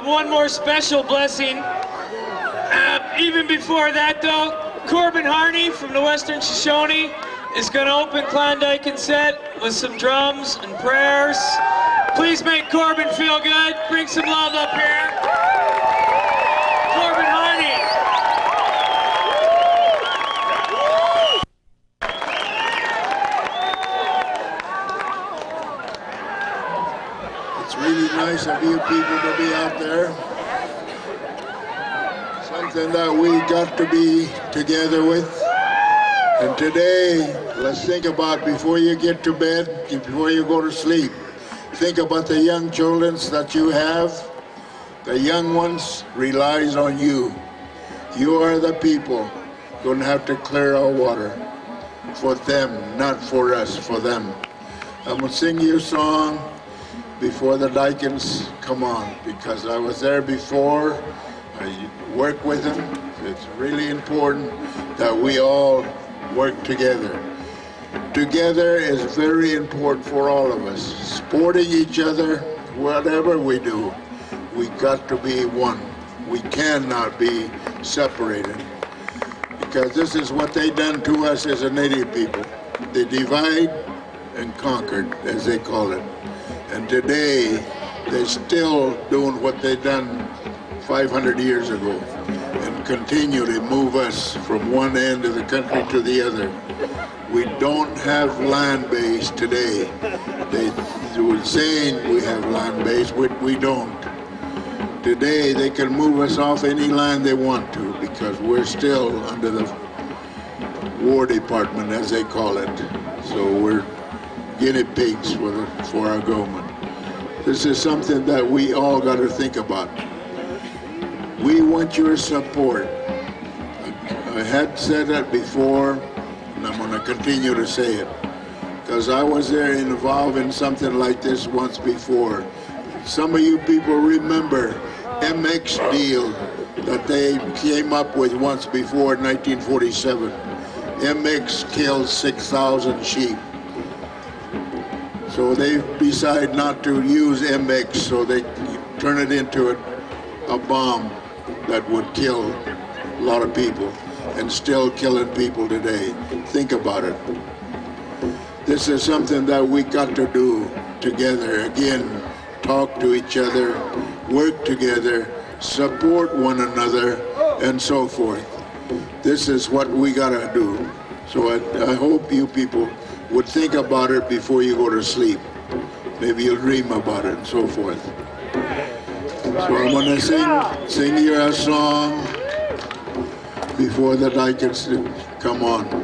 have one more special blessing. Uh, even before that, though, Corbin Harney from the Western Shoshone is going to open Clan Dyken set with some drums and prayers. Please make Corbin feel good. Bring some love up here. Nice of you people to be out there. Something that we got to be together with. And today, let's think about before you get to bed, before you go to sleep, think about the young children that you have. The young ones relies on you. You are the people to have to clear our water for them, not for us, for them. I'm to sing you a song before the Dykens come on because I was there before. I work with them. It's really important that we all work together. Together is very important for all of us. Supporting each other, whatever we do, we got to be one. We cannot be separated because this is what they done to us as a native people. They divide and conquered, as they call it. And today, they're still doing what they done 500 years ago and continue to move us from one end of the country to the other. We don't have land base today. They, they were saying we have land base, but we don't. Today, they can move us off any land they want to because we're still under the War Department, as they call it. So we're guinea pigs for, the, for our government. This is something that we all got to think about. We want your support. I had said that before, and I'm going to continue to say it, because I was there involved in something like this once before. Some of you people remember MX deal that they came up with once before in 1947. MX killed 6,000 sheep. So they decide not to use MX, so they turn it into a, a bomb that would kill a lot of people and still killing people today. Think about it. This is something that we got to do together. Again, talk to each other, work together, support one another, and so forth. This is what we got to do. So I, I hope you people would think about it before you go to sleep. Maybe you'll dream about it and so forth. So I'm going to sing, sing you a song before the night gets to come on.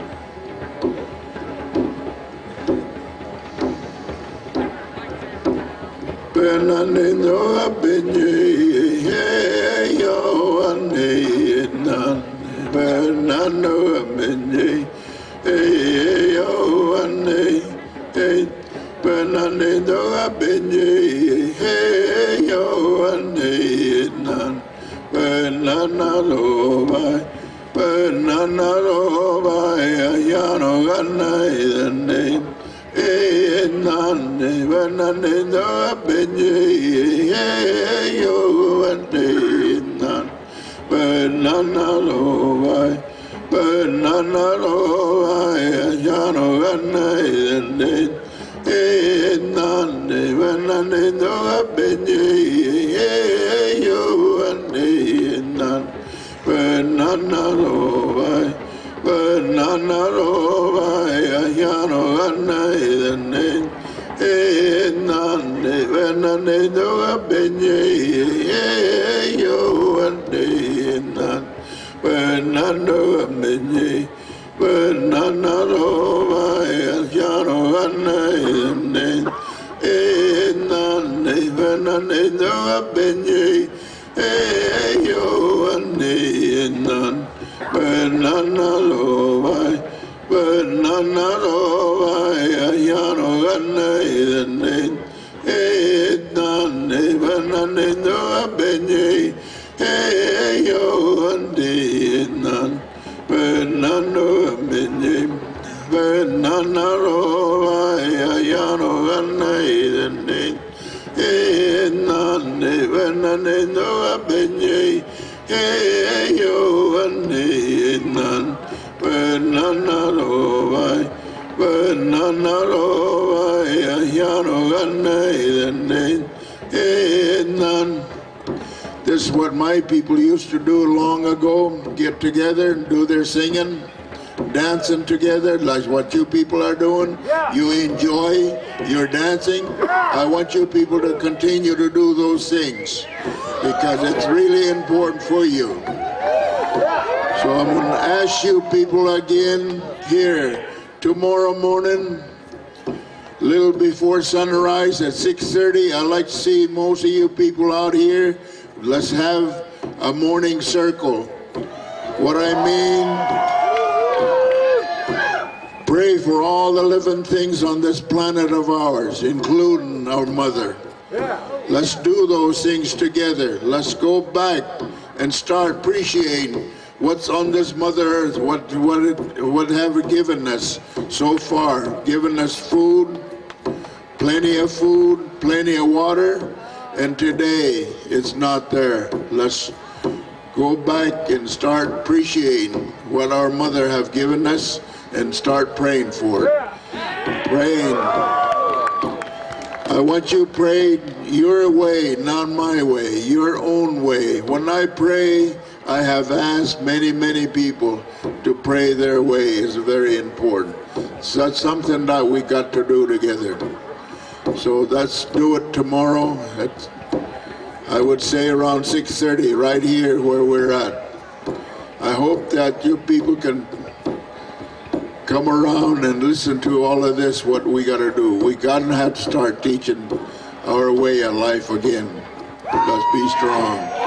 Yo ane Bernardino abenye yo ane nan Bernardo vai Bernardo vai yano ganai name nane banane no benye yo ane nan vai jano ane ne nane banane no benye yo ane nan banana lo vai banana lo vai jano ane ne nane banane no benye yo nan banana benye banana lo vai jano ane ne nane banane no to do long ago, get together and do their singing, dancing together, like what you people are doing. You enjoy your dancing. I want you people to continue to do those things because it's really important for you. So I'm going to ask you people again here tomorrow morning, a little before sunrise at 6.30. I'd like to see most of you people out here. Let's have a morning circle. What I mean, pray for all the living things on this planet of ours, including our mother. Let's do those things together. Let's go back and start appreciating what's on this mother earth, what what it, what have it given us so far, given us food, plenty of food, plenty of water, and today it's not there. Let's go back and start appreciating what our mother have given us and start praying for it. Praying. I want you to pray your way, not my way, your own way. When I pray, I have asked many, many people to pray their way is very important. So that's something that we got to do together. So let's do it tomorrow. I would say around 6.30 right here where we're at. I hope that you people can come around and listen to all of this, what we got to do. We got to have to start teaching our way of life again. Let's be strong.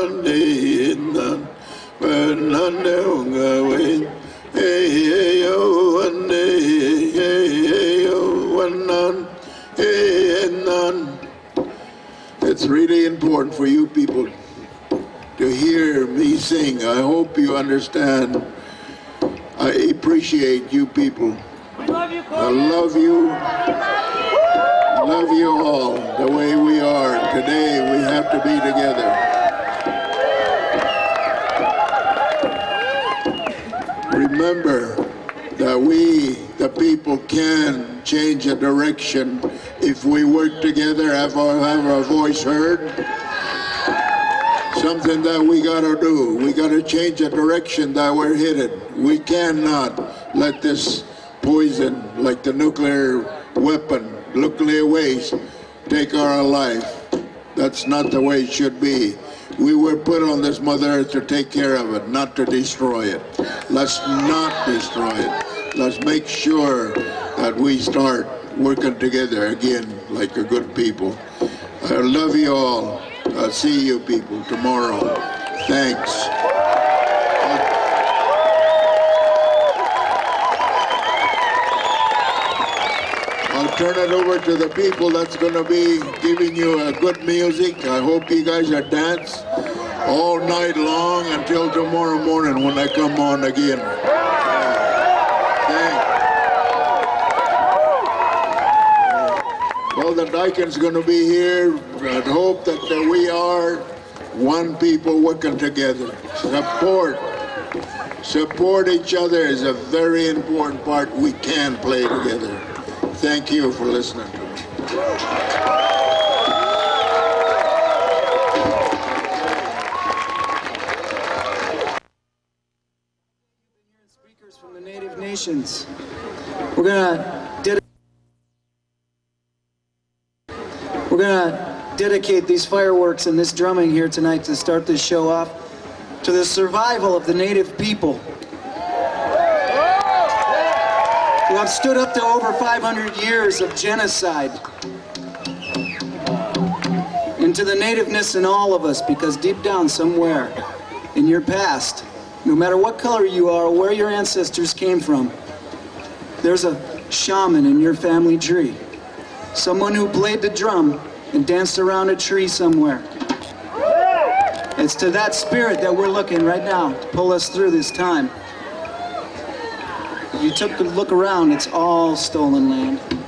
It's really important for you people to hear me sing. I hope you understand. I appreciate you people. We love you, I love you. Love you all the way we are. Today we have to be together. Remember that we, the people, can change a direction if we work together, have our, have our voice heard. Something that we gotta do. We gotta change the direction that we're headed. We cannot let this poison, like the nuclear weapon, nuclear waste, take our life. That's not the way it should be. We were put on this Mother Earth to take care of it, not to destroy it. Let's not destroy it. Let's make sure that we start working together again like a good people. I love you all. I'll see you people tomorrow. Thanks. Turn it over to the people that's going to be giving you a good music. I hope you guys are dance all night long until tomorrow morning when I come on again. Well, the Dyken's going to be here. I hope that uh, we are one people working together. Support. Support each other is a very important part we can play together. Thank you for listening to me. Speakers from the Native Nations. We're gonna. We're gonna dedicate these fireworks and this drumming here tonight to start this show off to the survival of the Native people. I've stood up to over 500 years of genocide and to the nativeness in all of us because deep down somewhere in your past, no matter what color you are or where your ancestors came from, there's a shaman in your family tree. Someone who played the drum and danced around a tree somewhere. It's to that spirit that we're looking right now to pull us through this time you took a look around, it's all stolen land.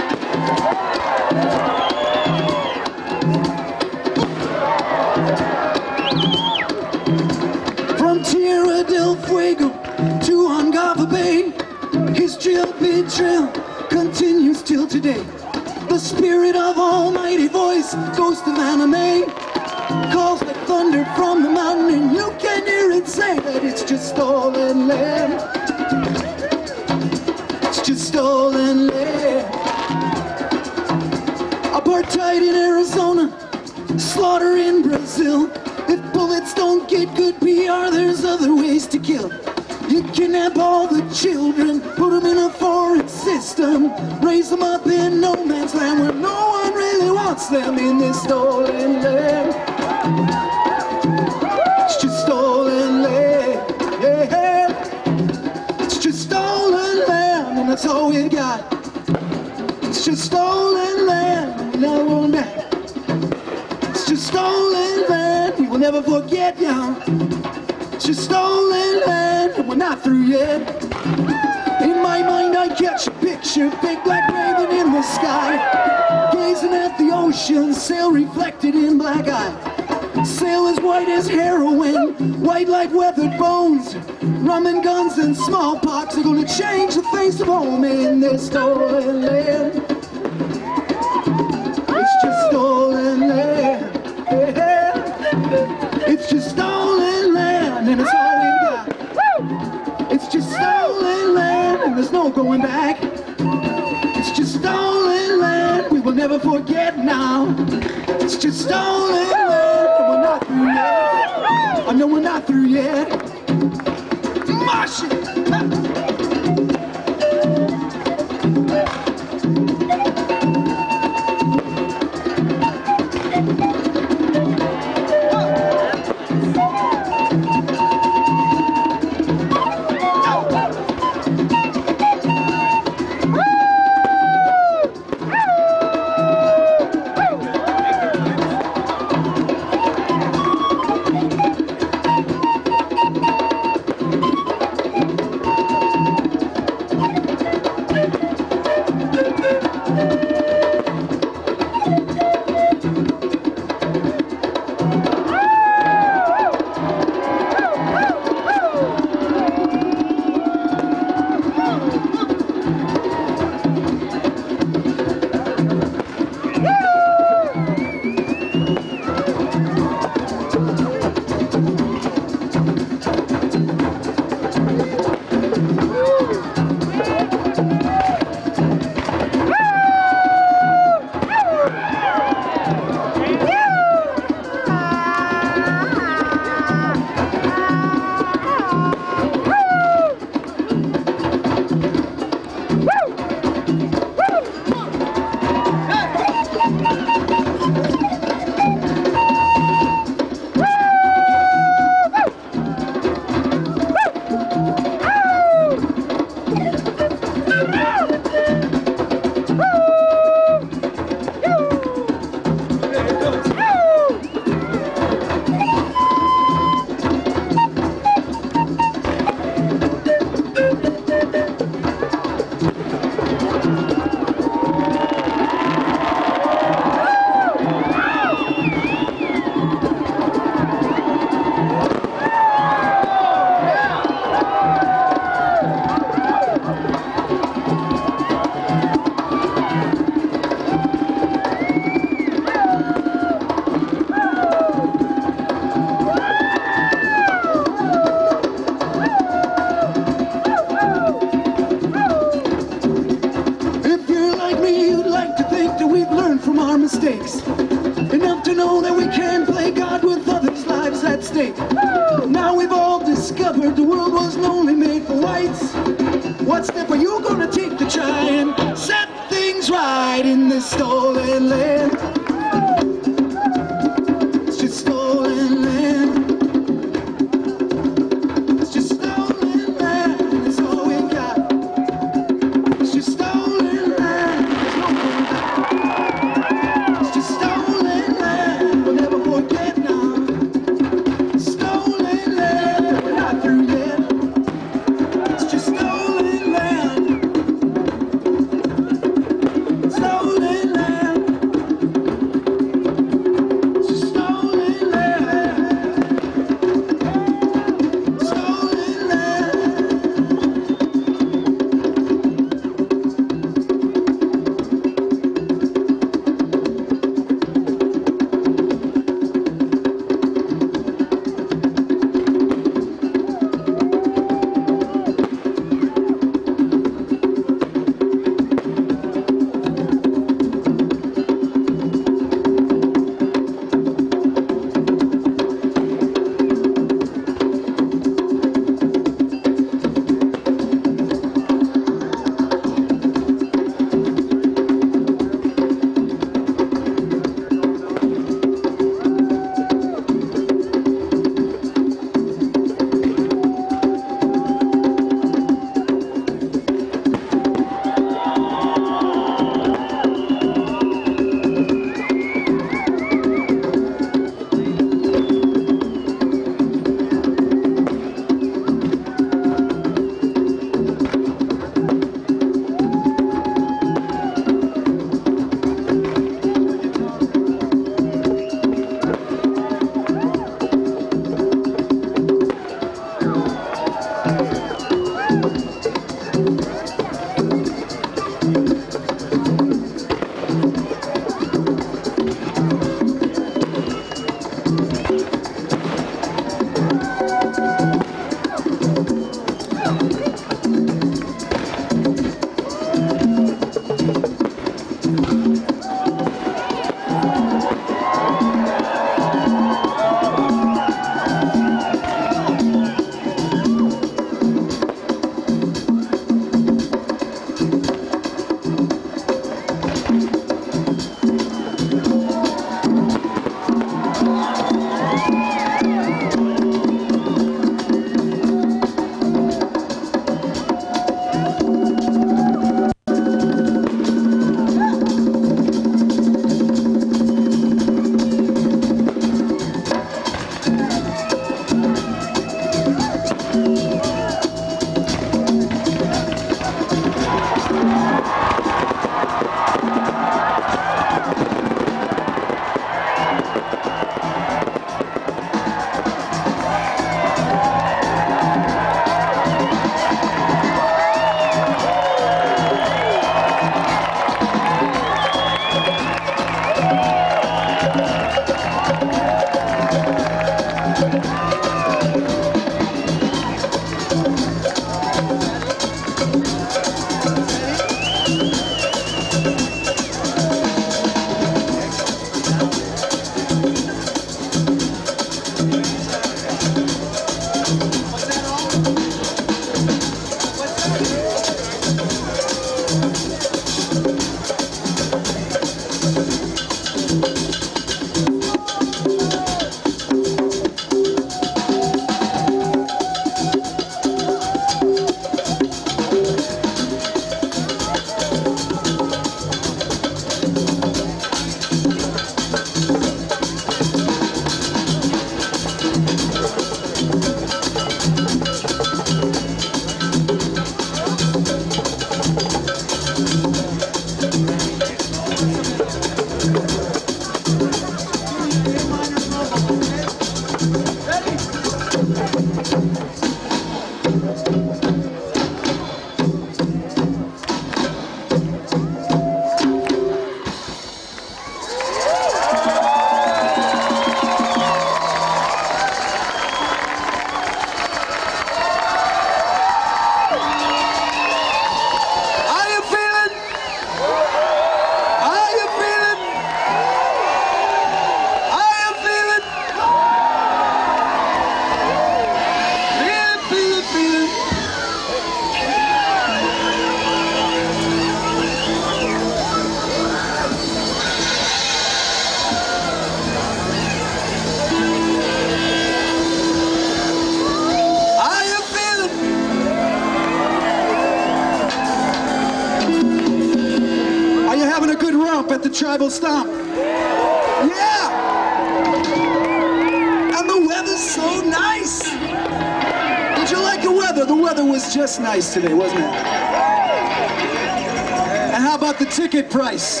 ticket price.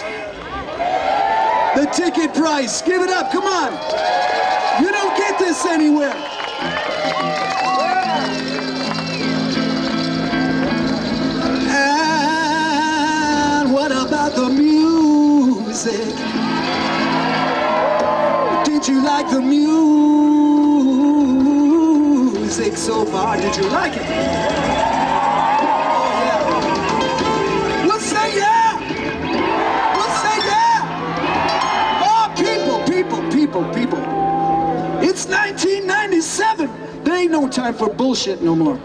The ticket price. Give it up. Come on. You don't get this anywhere. And what about the music? Did you like the music so far? Did you like it? time for bullshit no more.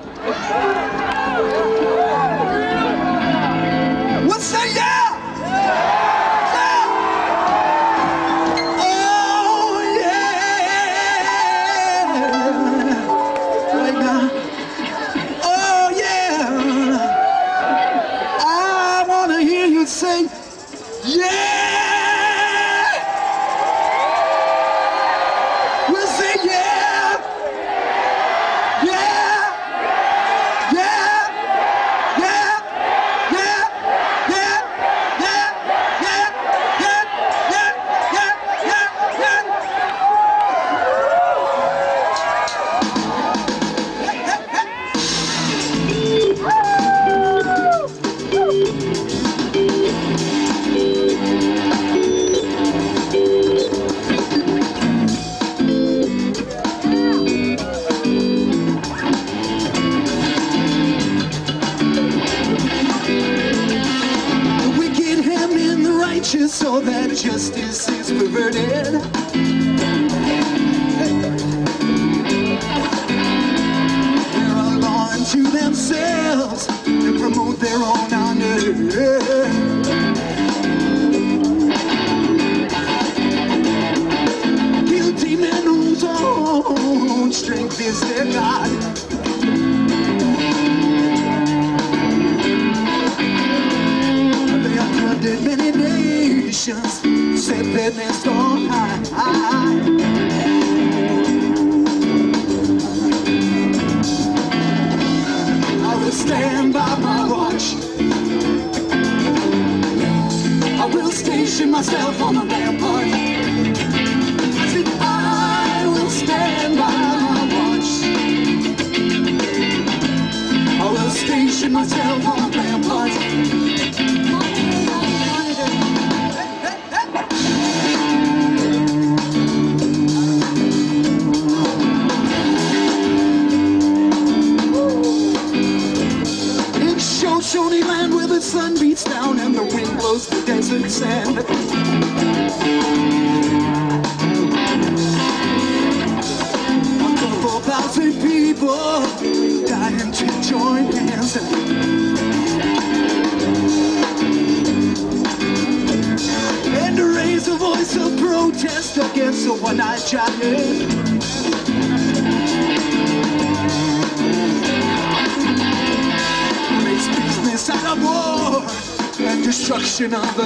of the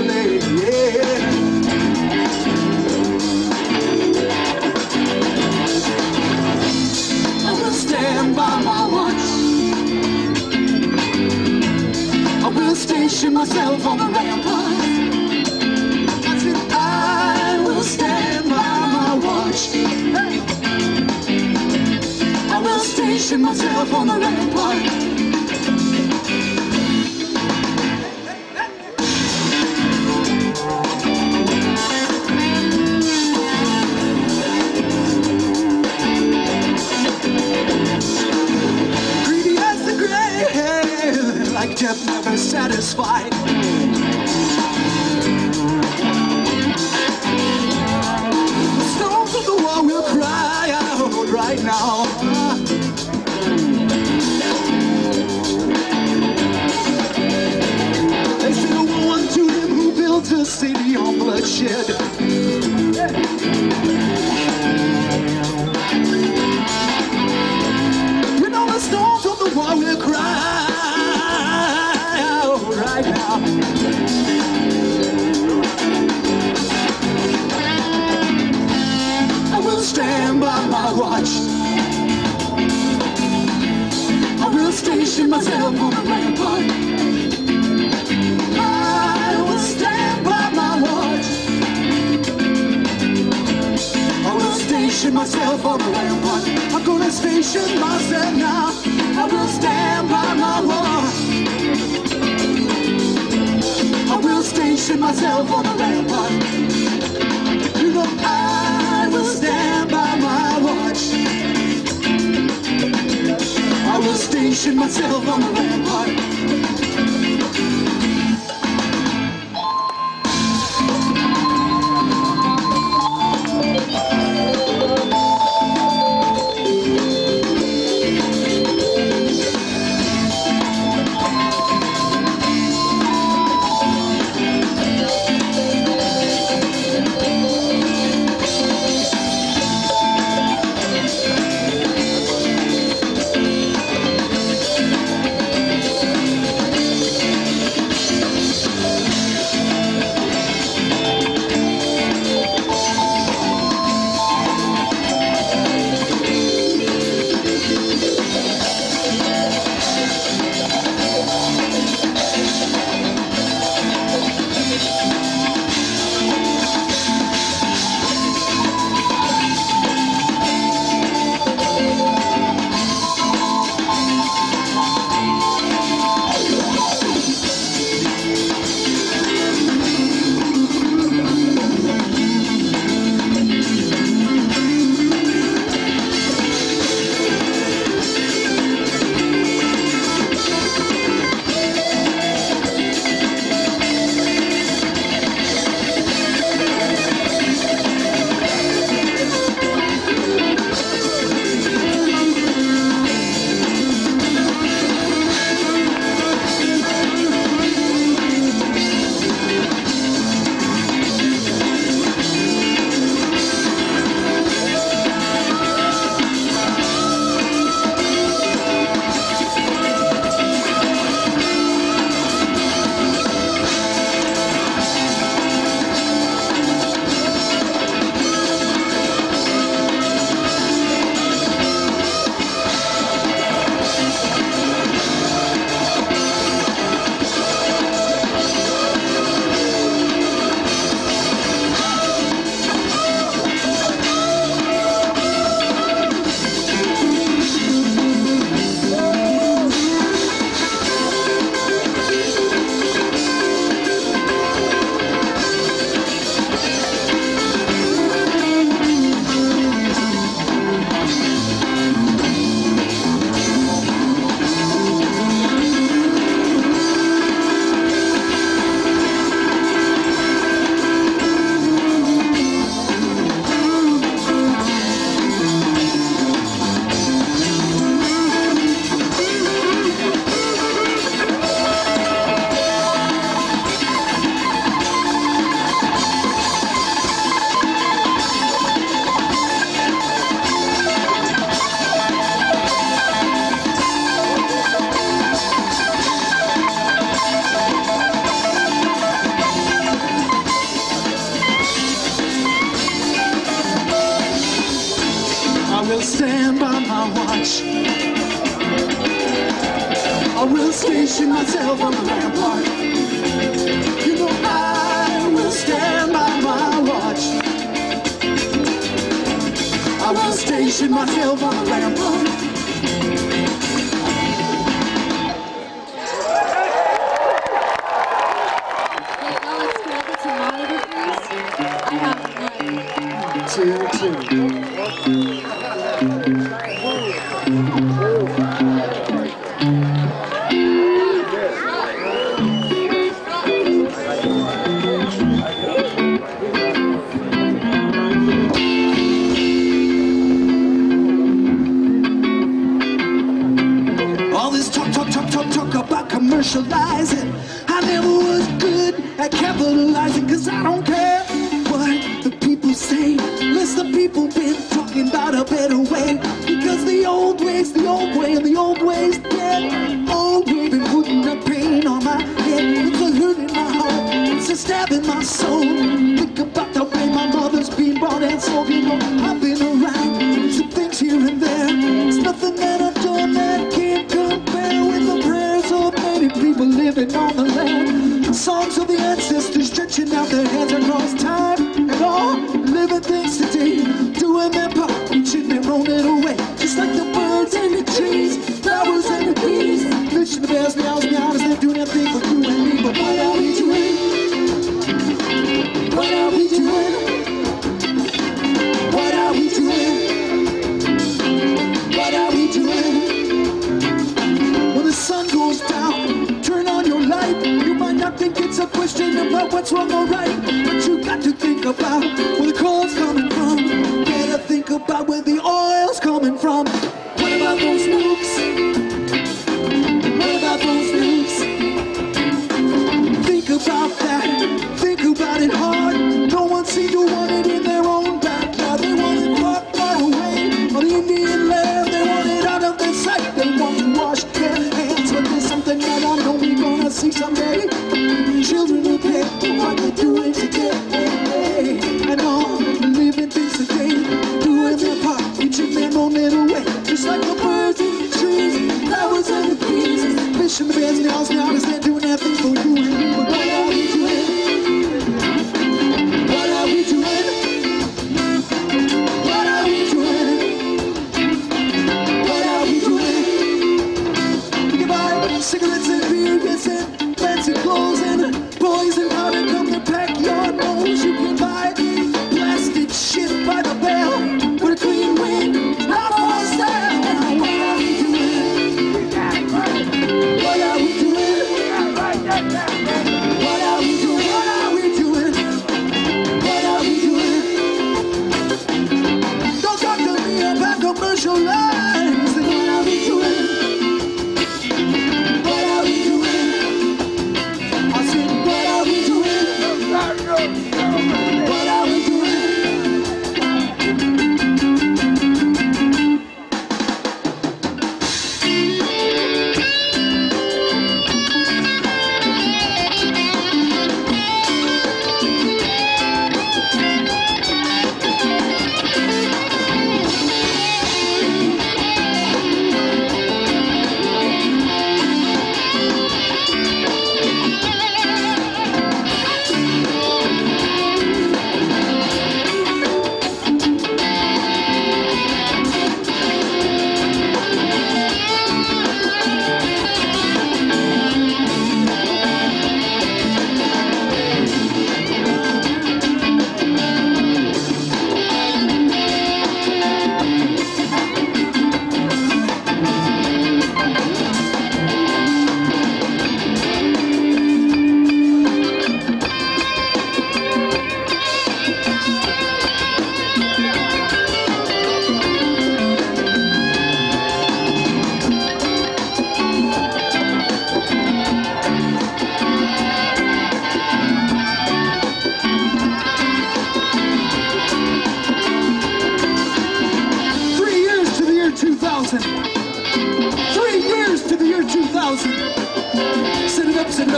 I will stand by my watch. I will station myself on the rampart. I will stand by my watch. I will station myself on the rampart. satisfied. The stones of the wall will cry out right now. They said a woe them who built a city on bloodshed. station myself on the rampart. I will stand by my watch. I will station myself on the rampart. I'm gonna station myself now. I will stand by my watch. I will station myself on the rampart. station myself on the rampart.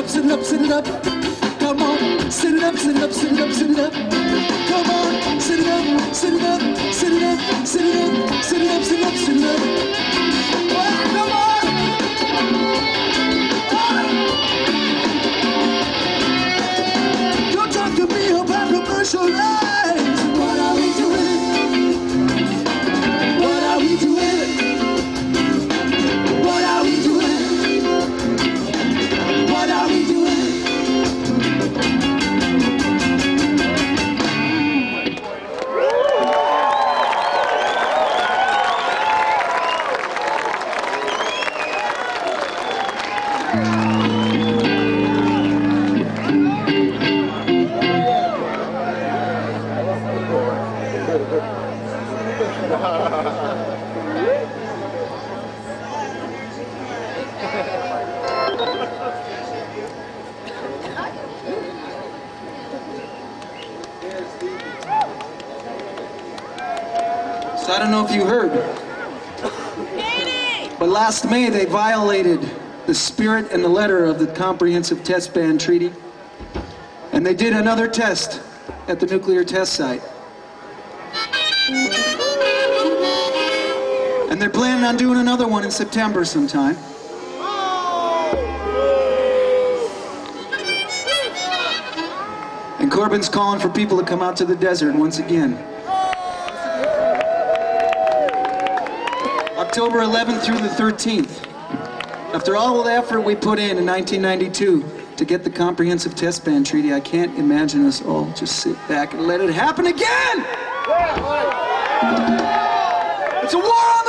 up, sit up, sit up. Come on, sit up, sit up, sit up, sit up. Come on, sit up, sit up, sit up, sit up, sit up, sit up, sit up. Come on. Don't talk to me about commercial love. Last May, they violated the spirit and the letter of the Comprehensive Test Ban Treaty, and they did another test at the nuclear test site. And they're planning on doing another one in September sometime. And Corbin's calling for people to come out to the desert once again. October 11th through the 13th. After all the effort we put in in 1992 to get the Comprehensive Test Ban Treaty, I can't imagine us all just sit back and let it happen again! It's a war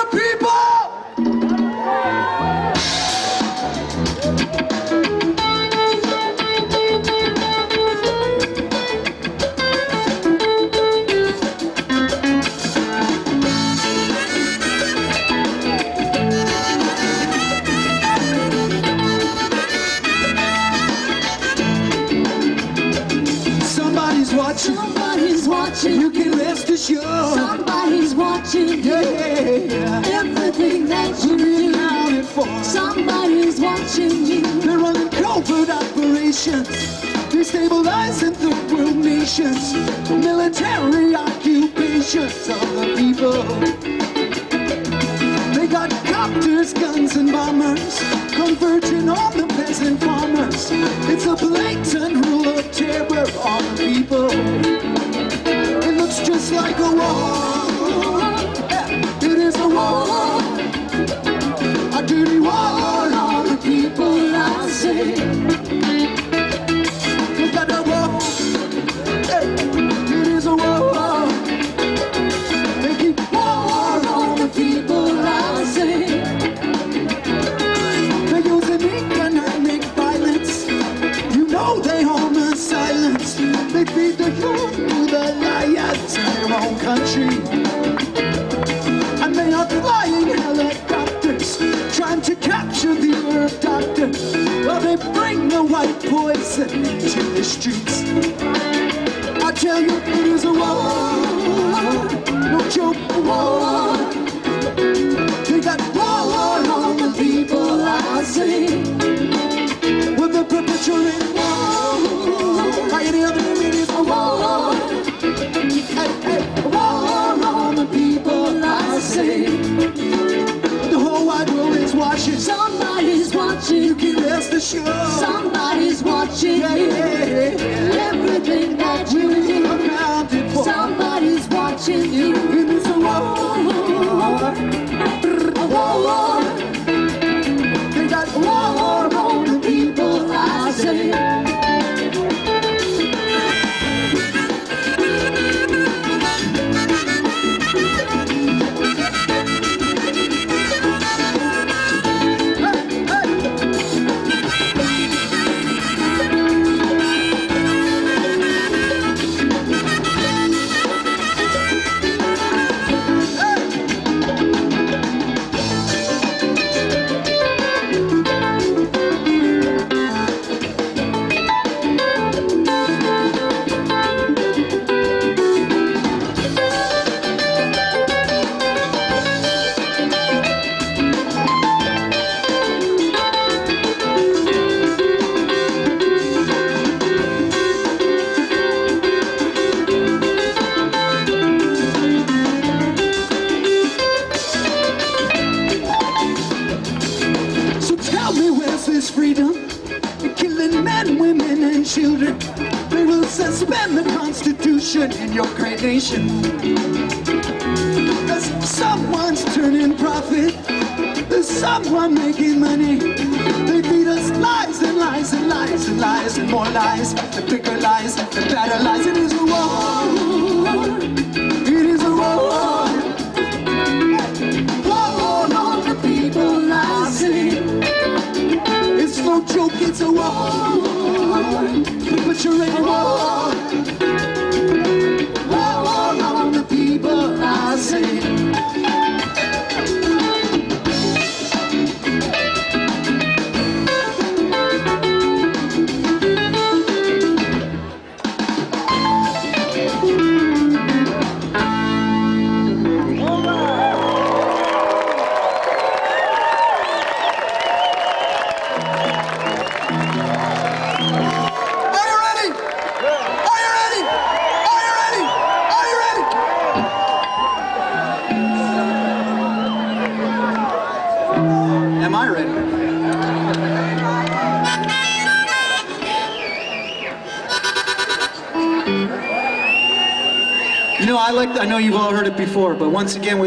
nations, destabilizing third world nations, military occupations.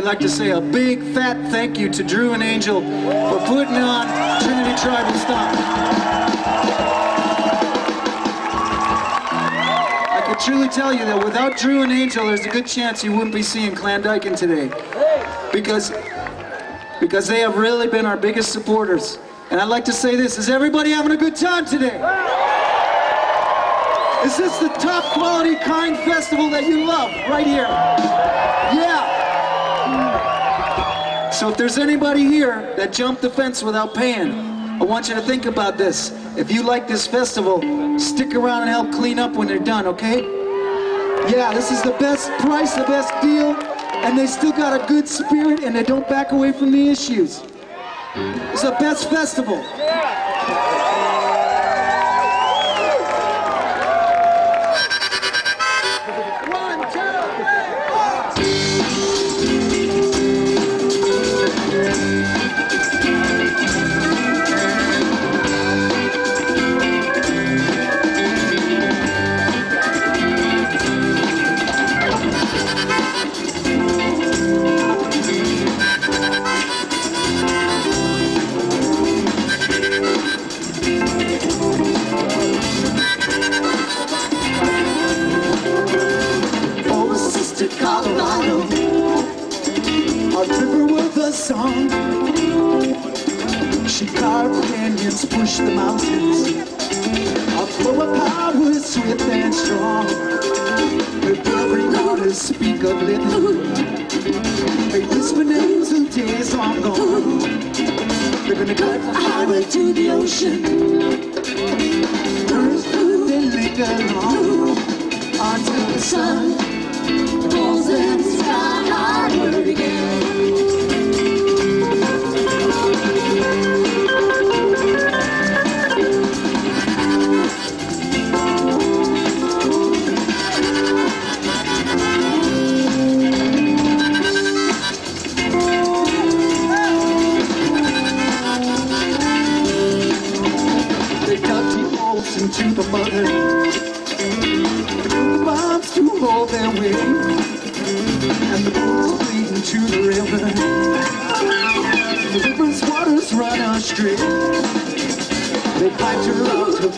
Like to say a big fat thank you to Drew and Angel for putting on Trinity Tribal Stomp. I can truly tell you that without Drew and Angel, there's a good chance you wouldn't be seeing Clan Dyken today. Because, because they have really been our biggest supporters. And I'd like to say this, is everybody having a good time today? Is this the top quality kind festival that you love right here? So if there's anybody here that jumped the fence without paying, I want you to think about this. If you like this festival, stick around and help clean up when they're done, okay? Yeah, this is the best price, the best deal, and they still got a good spirit and they don't back away from the issues. It's the best festival. Song. She carved canyons, pushed the mountains. A of power, swift and strong. Her blurry waters speak of living. They whisper names and days long gone. They're gonna cut the highway to the ocean. Earth, food, and liquor long until the sun goes and skyward again.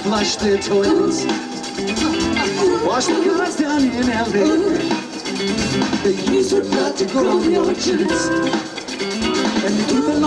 To flush their toilets Wash the cars down in L.A. They use her blood to grow the orchards And they keep the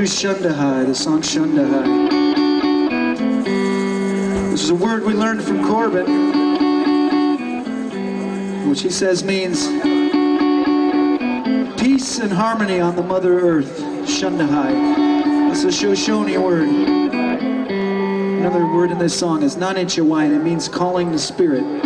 do Shundahai, the song Shundahai. This is a word we learned from Corbin, which he says means peace and harmony on the Mother Earth. Shundahai. It's a Shoshone word. Another word in this song is Nanichawai, it means calling the spirit.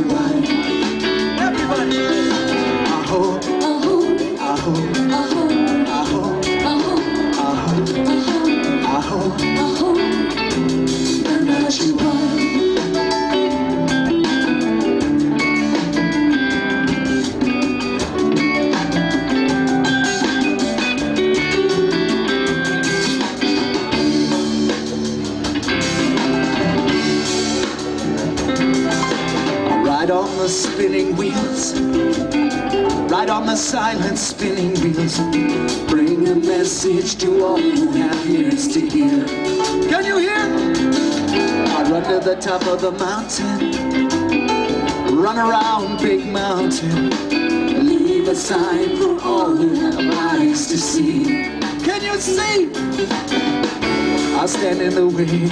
Wife. Everybody. I hope. I hope. I hope. I hope. Spinning wheels, ride on the silent spinning wheels. Bring a message to all who have ears to hear. Can you hear? I run to the top of the mountain, run around Big Mountain, leave a sign for all who have eyes to see. Can you see? I stand in the way.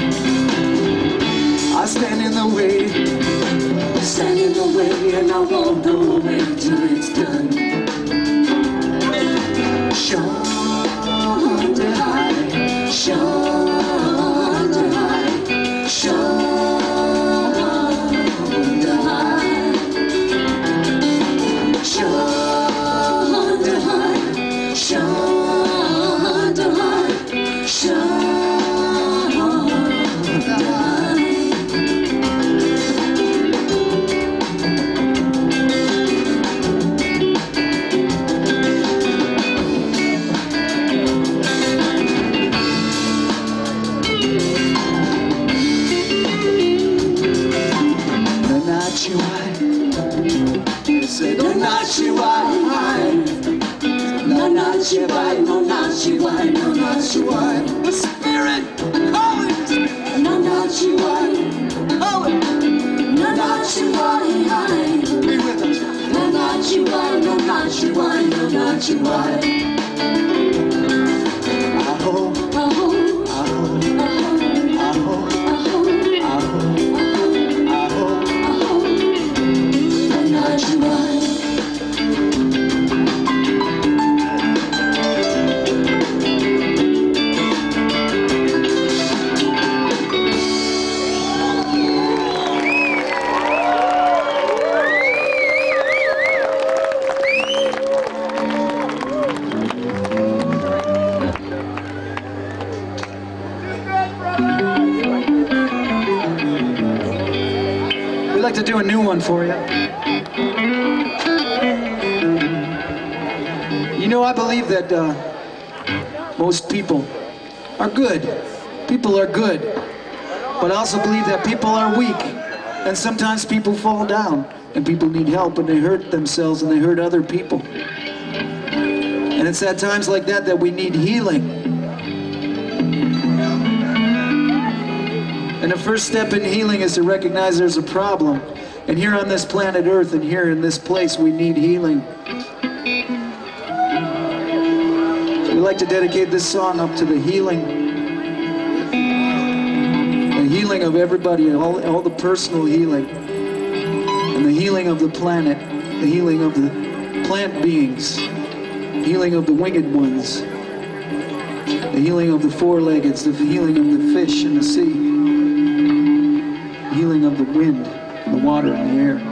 I stand in the way, the and I won't go away till it's done. what you want. that uh, most people are good. People are good. But I also believe that people are weak. And sometimes people fall down and people need help and they hurt themselves and they hurt other people. And it's at times like that that we need healing. And the first step in healing is to recognize there's a problem. And here on this planet Earth and here in this place, we need healing. like to dedicate this song up to the healing, the healing of everybody, all, all the personal healing, and the healing of the planet, the healing of the plant beings, healing of the winged ones, the healing of the four-leggeds, the healing of the fish in the sea, the healing of the wind, the water, and the air.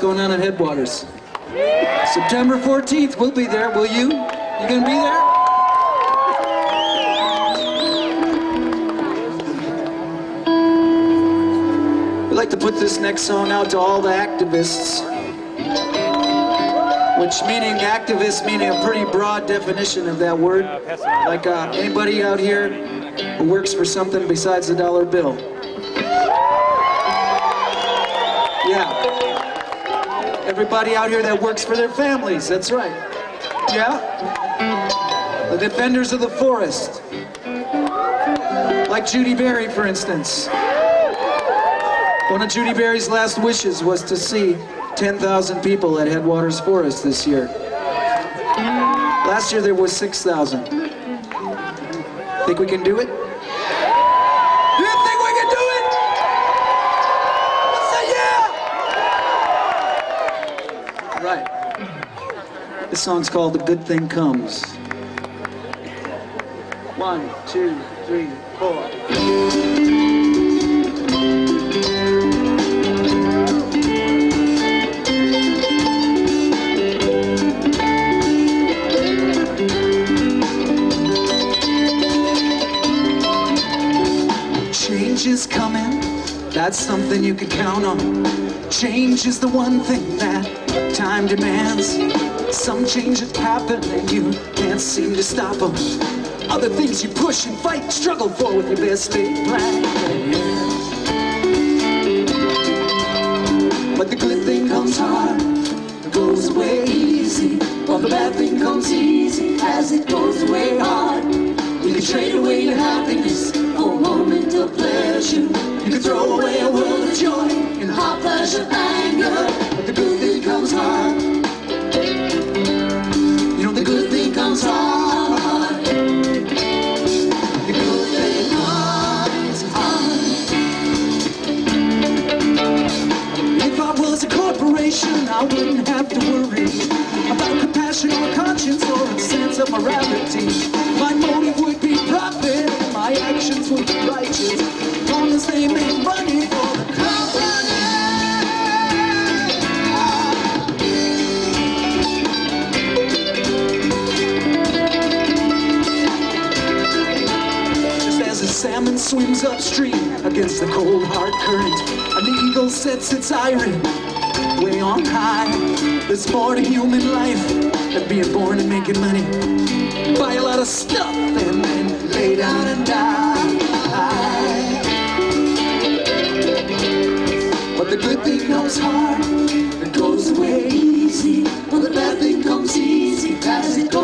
Going on at Headwaters? September 14th, we'll be there. Will you? You gonna be there? We'd like to put this next song out to all the activists. Which meaning activists meaning a pretty broad definition of that word. Like uh, anybody out here who works for something besides the dollar bill. Everybody out here that works for their families, that's right. Yeah? The defenders of the forest. Like Judi Bari, for instance. One of Judi Bari's last wishes was to see 10,000 people at Headwaters Forest this year. Last year there was 6,000. Think we can do it? You think we can do it? Say yeah! Right. This song's called The Good Thing Comes. One, two, three, four. Change is coming, that's something you can count on. Change is the one thing that time demands. Some changes happen and you can't seem to stop them. Other things you push and fight, struggle for with your best laid plan. But the good thing comes hard, it goes away easy. While the bad thing comes easy as it goes away hard. You can trade away your happiness for a moment of pleasure. You can throw away a world of joy and hot flash of anger. swims upstream against the cold hard current. and the eagle sets its iron way on high. There's more to human life than being born and making money. Buy a lot of stuff and then lay down and die. But the good thing comes hard, it goes away easy. When the bad thing comes easy, fast it goes.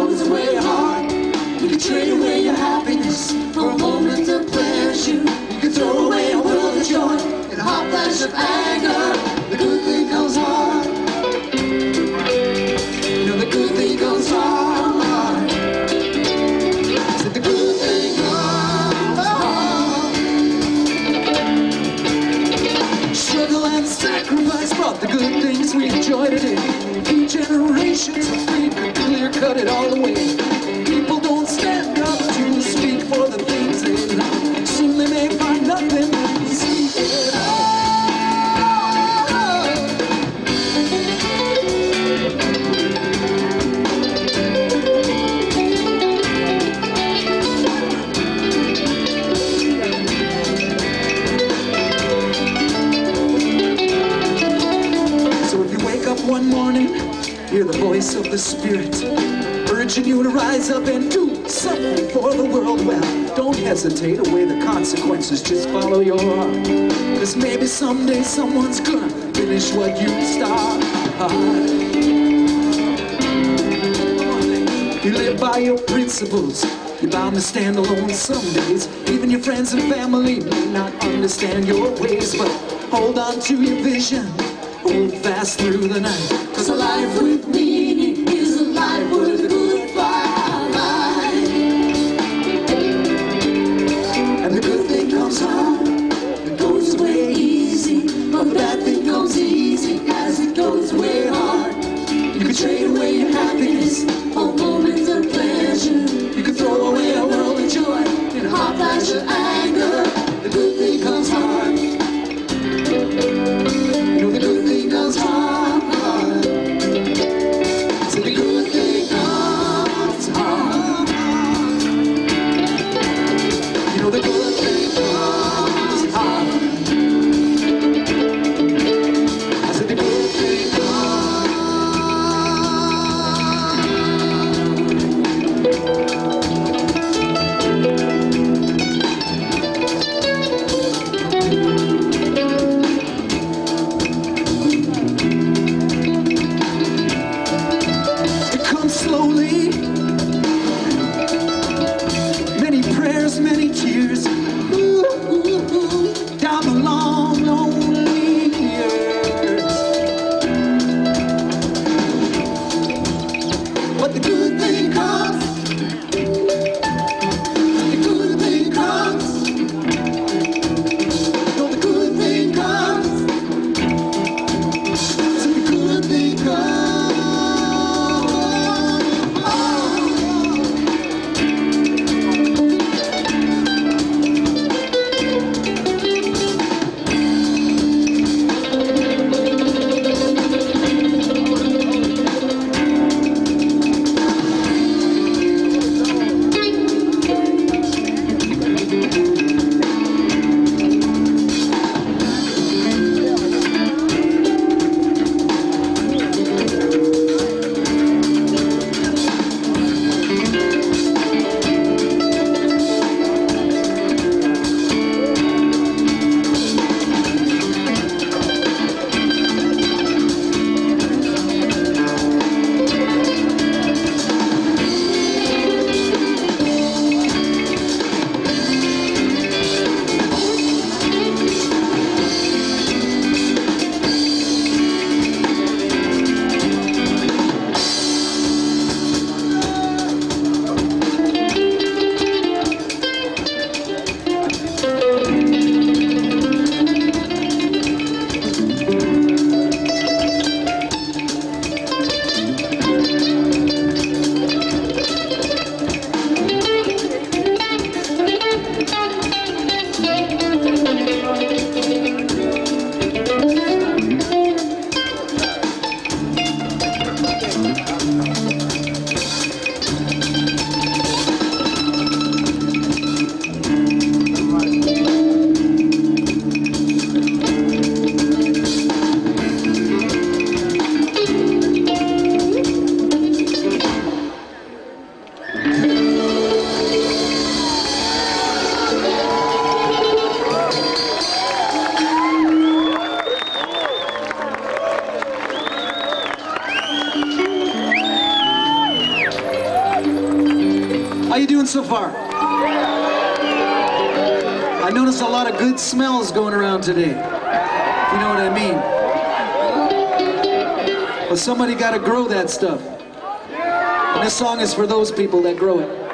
hear the voice of the Spirit urging you to rise up and do something for the world well. Don't hesitate away the consequences, just follow your heart. Cause maybe someday someone's gonna finish what you started. You live by your principles. You're bound to stand alone some days. Even your friends and family may not understand your ways, but hold on to your vision. Hold fast through the night. Cause life today. You know what I mean. But somebody got to grow that stuff. And this song is for those people that grow it.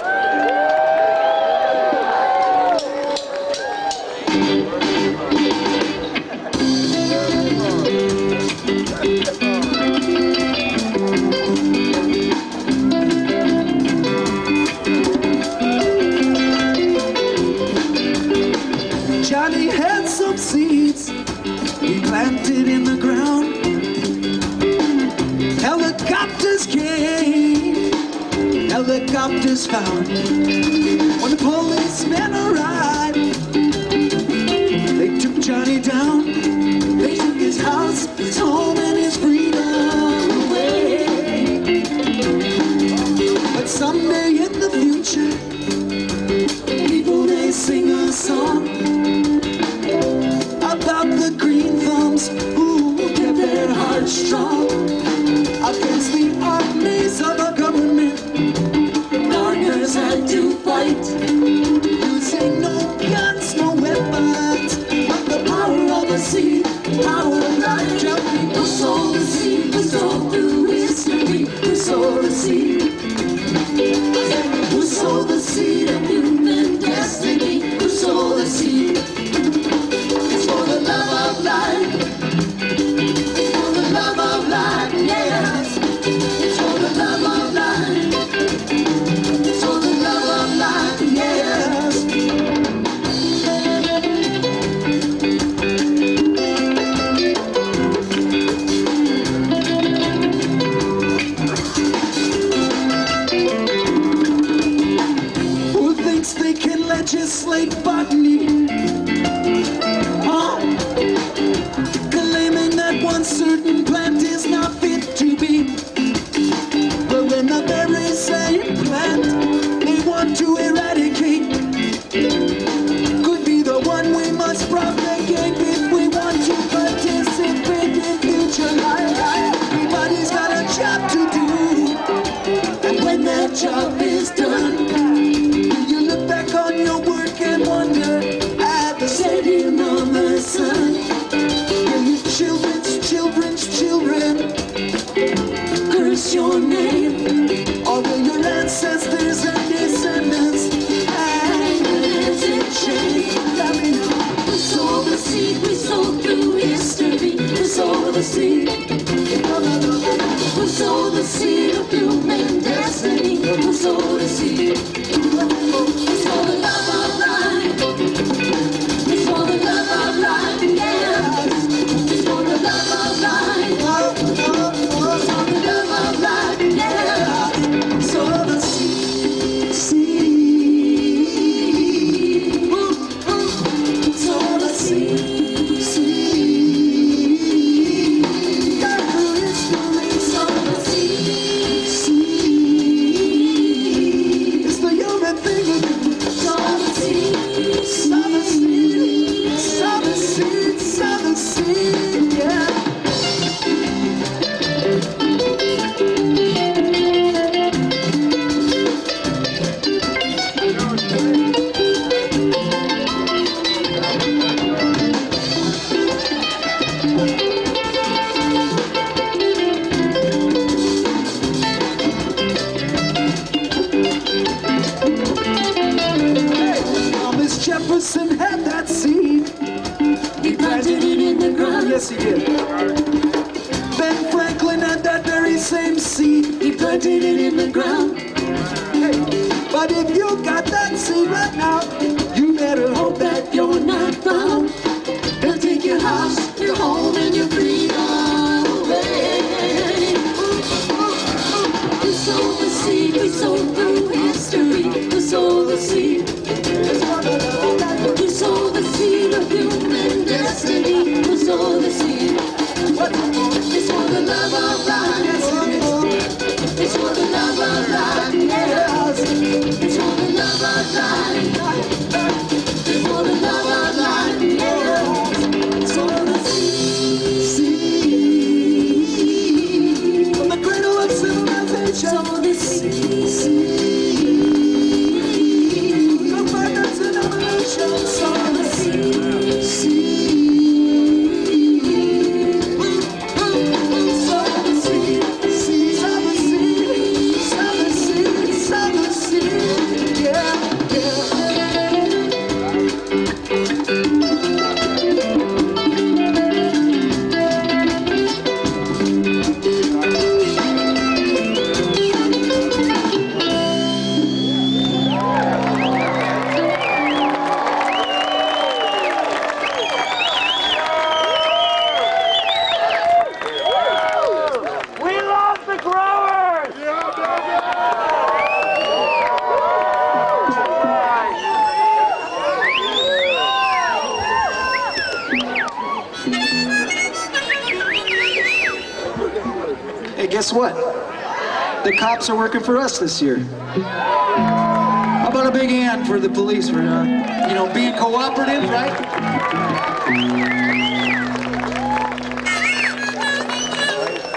cops are working for us this year. How about a big hand for the police for, uh, you know, being cooperative, right?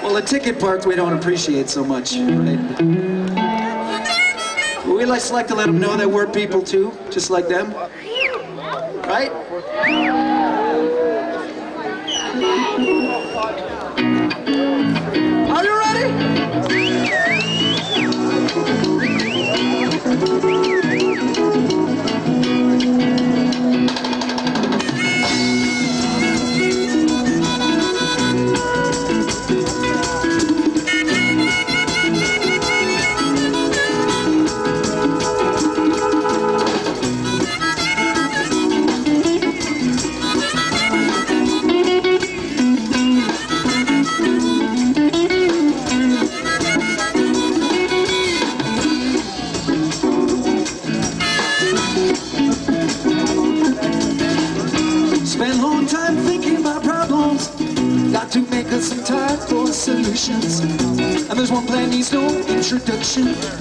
Well, the ticket part we don't appreciate so much, right? We just like to let them know that we're people too, just like them. shoot.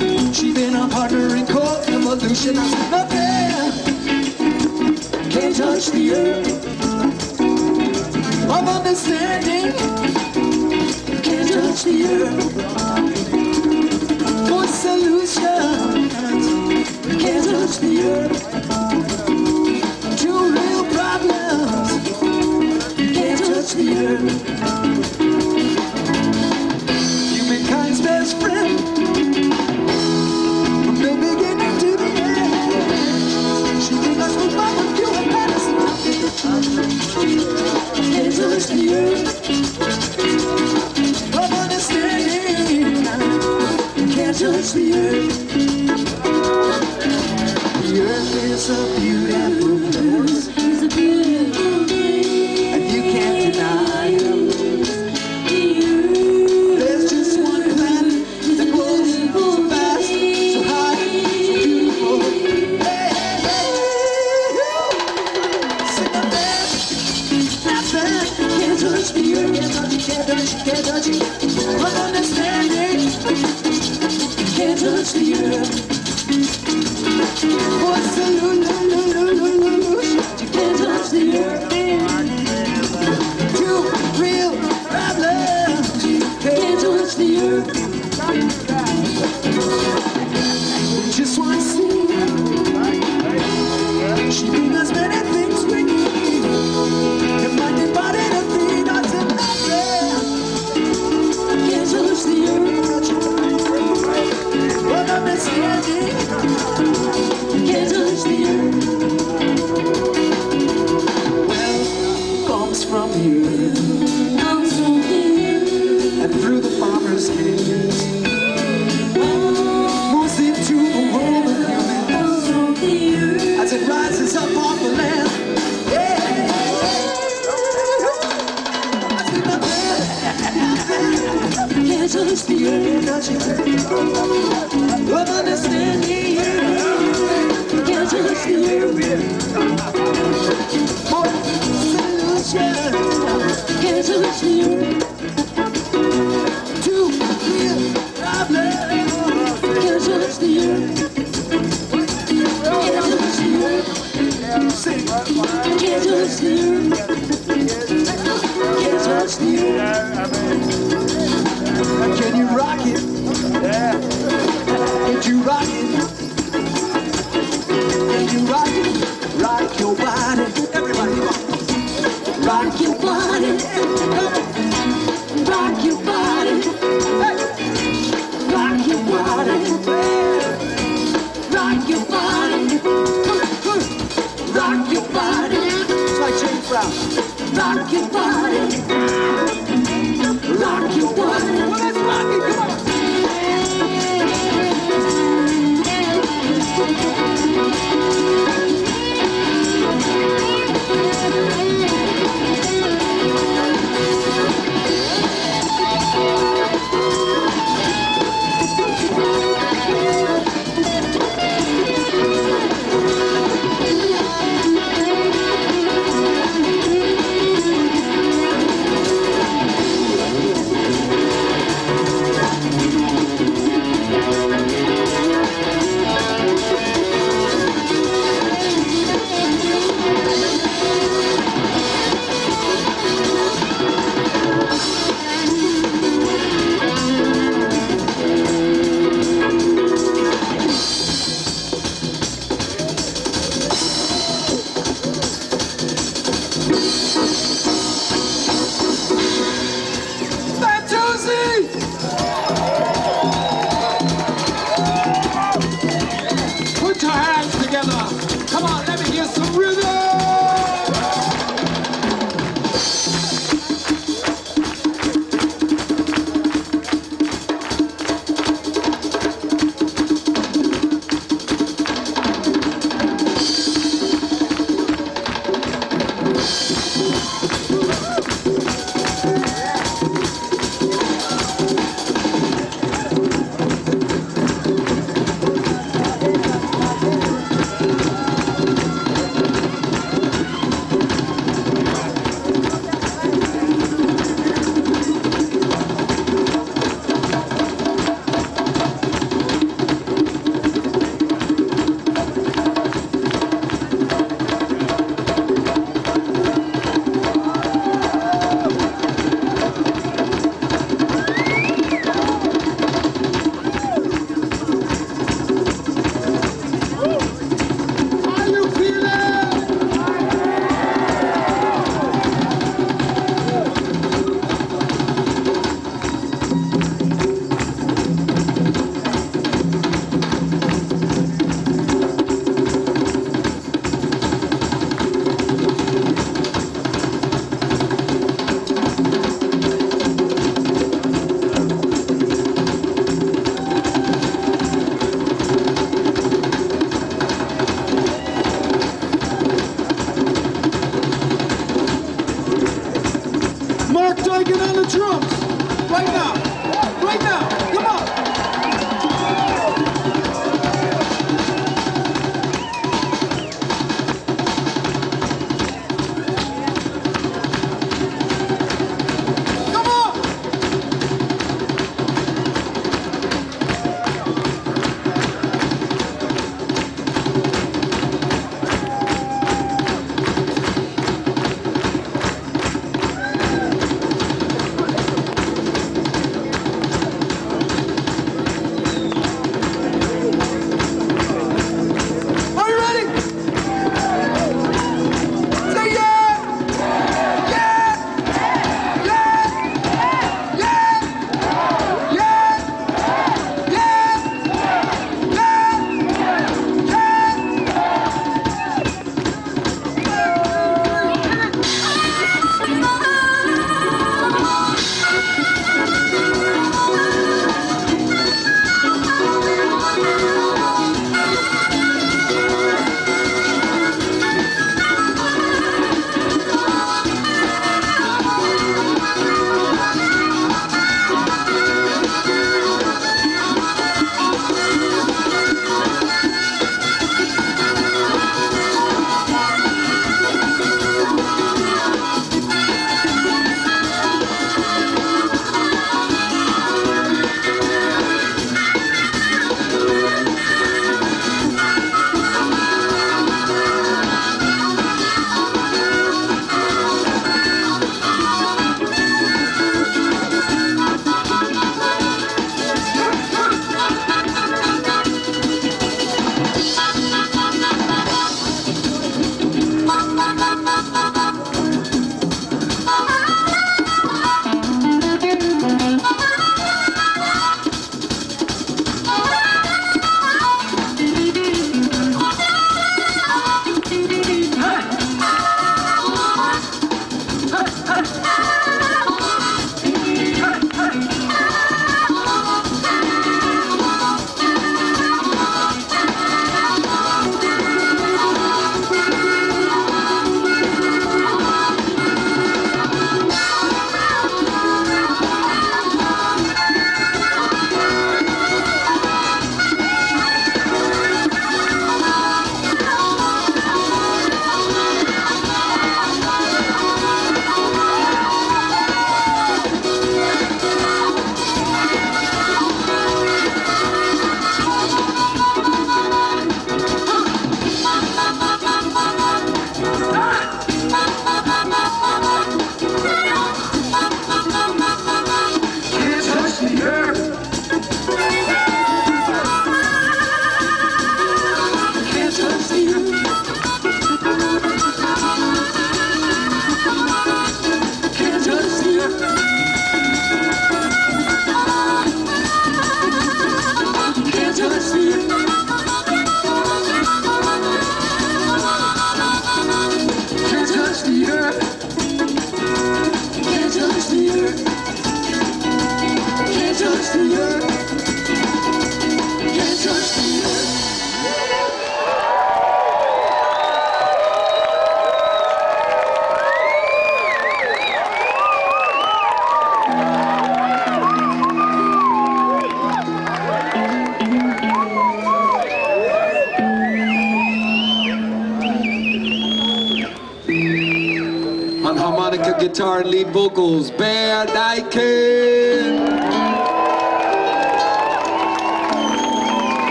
vocals, Bear Dyken.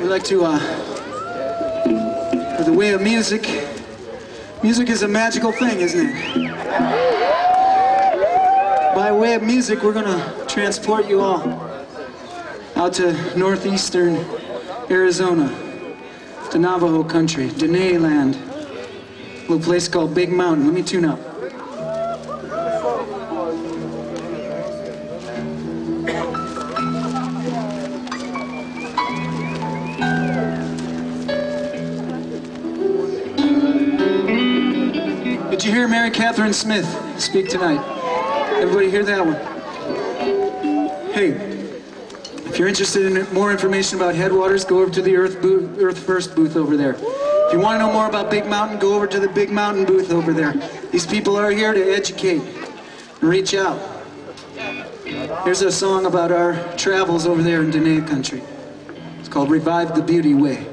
We'd like to, uh, for the way of music, music is a magical thing, isn't it? By way of music, we're gonna transport you all out to northeastern Arizona, the Navajo country, Dene land, a little place called Big Mountain. Let me tune up. Did you hear Mary Catherine Smith speak tonight? Everybody hear that one? you're interested in more information about Headwaters, go over to the Earth, booth, Earth First booth over there. If you want to know more about Big Mountain, go over to the Big Mountain booth over there. These people are here to educate and reach out. Here's a song about our travels over there in Dene country. It's called Revive the Beauty Way.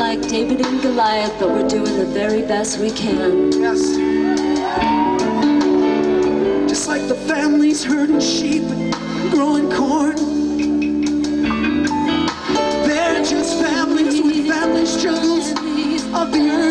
like David and Goliath, but we're doing the very best we can. Yes. Just like the families herding sheep and growing corn. They're just families with family struggles of the earth.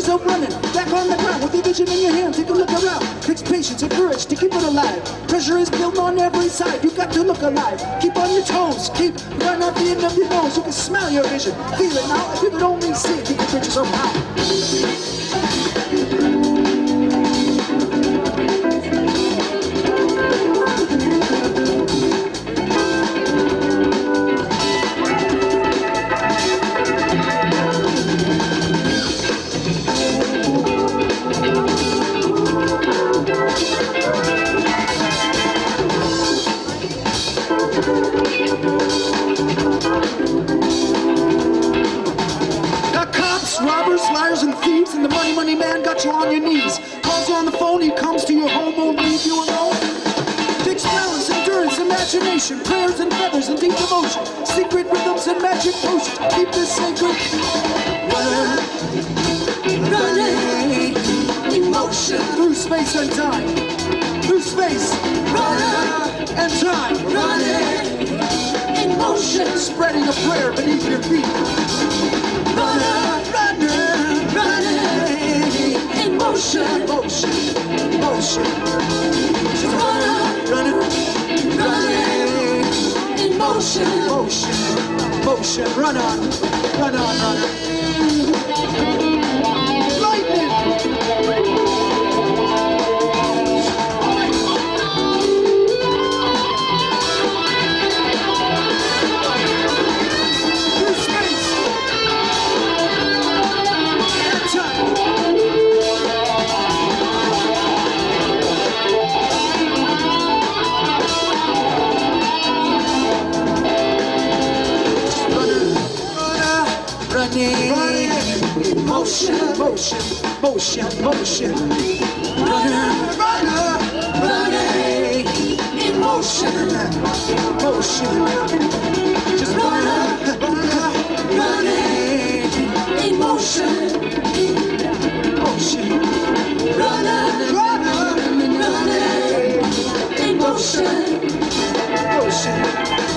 Yourself running, back on the ground with your vision in your hand. Take a look around. Takes patience and courage to keep it alive. Pressure is built on every side. You got to look alive. Keep on your toes. Keep right off the end of your nose. You can smell your vision. Feel it now. If you could only see it, you can picture somehow. Got you on your knees. Calls you on the phone, he comes to your home, won't leave you alone. Takes balance, endurance, imagination, prayers and feathers and deep devotion, secret rhythms and magic potions. Keep this sacred. Running in motion, through space and time, through space runner, and time, running in motion, spreading a prayer beneath your feet. Running, motion, motion, motion, runner, running, running in motion. motion, motion. Run on, run on, runner. Lightning. Motion, motion, motion, motion. Runner, runner, running, In motion, motion. Just runner, runner, running in motion, motion. runner, Runner, running in motion. motion.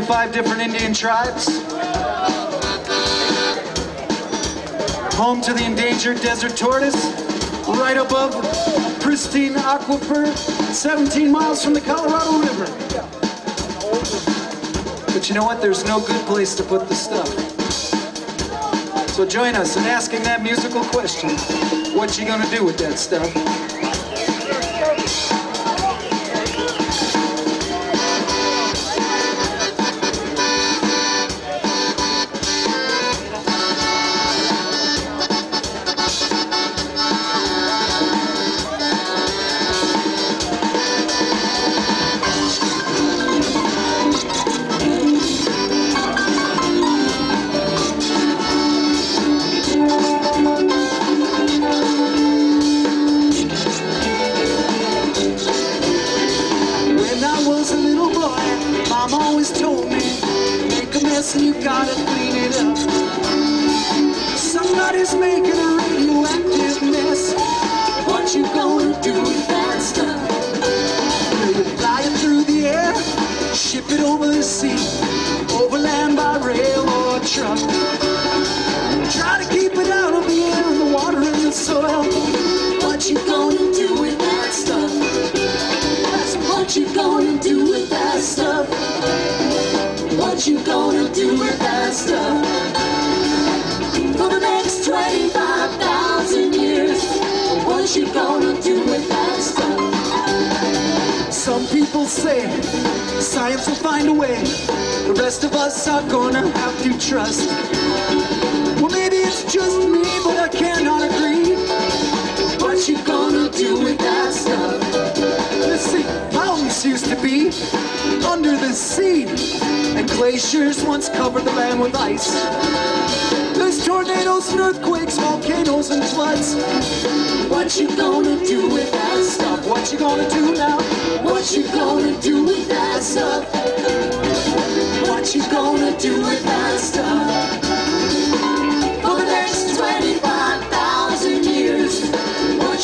to five different Indian tribes. Home to the endangered desert tortoise, right above pristine aquifer, 17 miles from the Colorado River. But you know what? There's no good place to put the stuff. So join us in asking that musical question. What you gonna do with that stuff?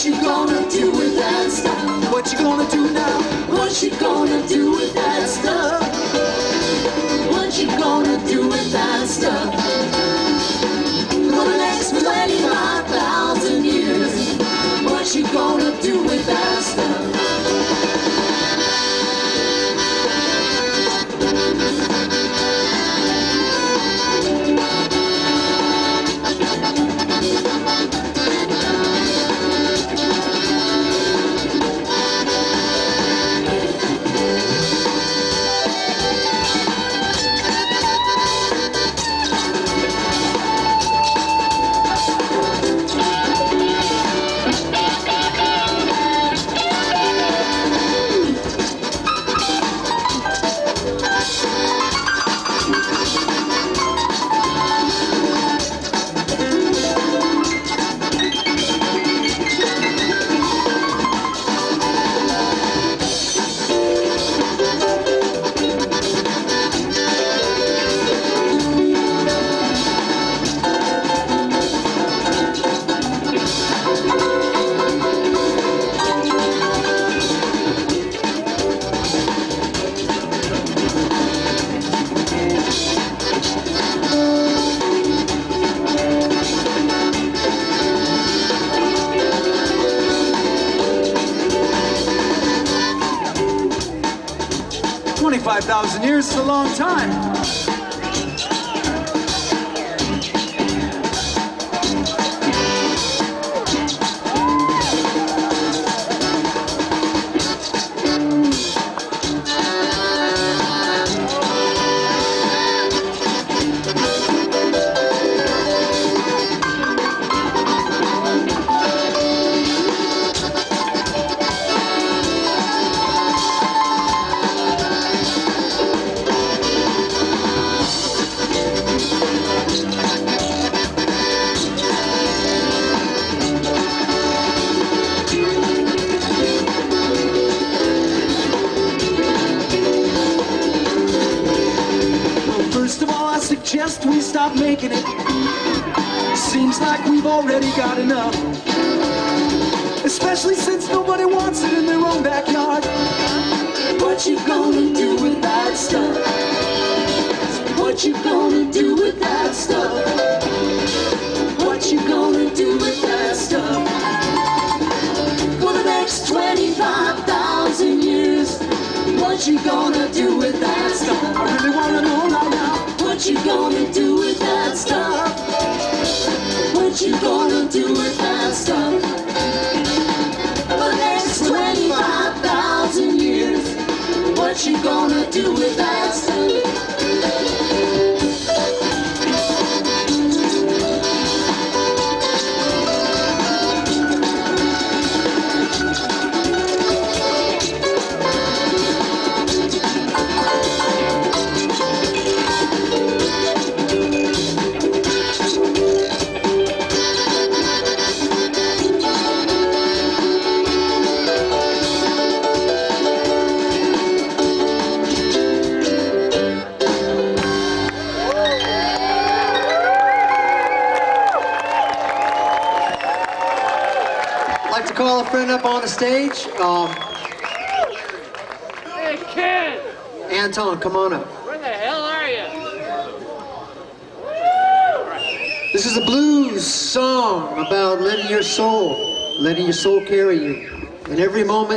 you gonna do with that stuff? What you gonna do now? What you gonna do with that stuff? What you gonna do with that stuff?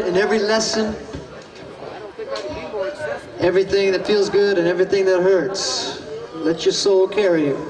And every lesson, everything that feels good and everything that hurts. Let your soul carry you.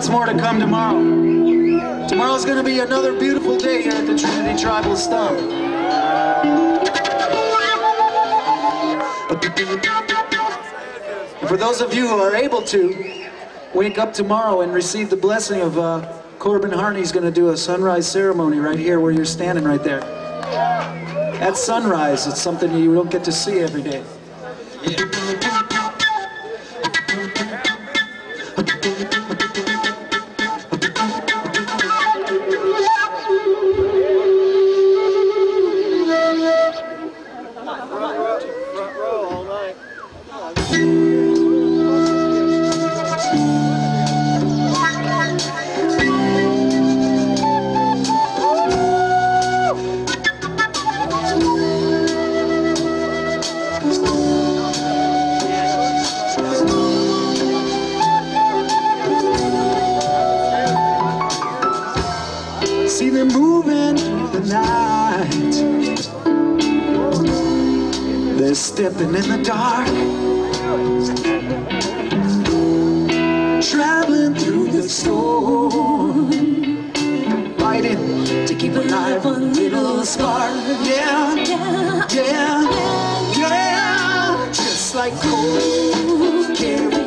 lots more to come tomorrow. Tomorrow's going to be another beautiful day here at the Trinity Tribal Stomp. For those of you who are able to, wake up tomorrow and receive the blessing of uh, Corbin Harney's going to do a sunrise ceremony right here where you're standing right there. At sunrise. It's something you don't get to see every day. Stepping in the dark. Traveling through the storm. Fighting to keep alive a little spark. Yeah, yeah, yeah, yeah. Just like cold carry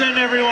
send everyone